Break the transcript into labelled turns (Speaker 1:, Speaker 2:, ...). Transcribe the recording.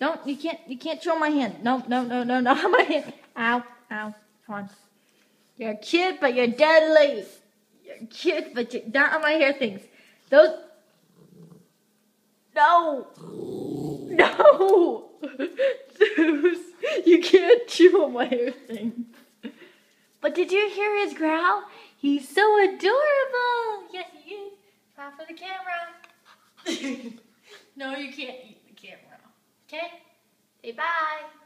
Speaker 1: Don't, you can't, you can't chew my hand. No, no, no, no, no, my hand. Ow, ow, come on. You're cute, but you're deadly. You're cute, but you're not on my hair things. Those, no, no, Zeus, you can't chew on my hair things. But did you hear his growl? He's so adorable. Yes, he is. Smile for the camera. no, you can't eat the camera. Okay? Say bye.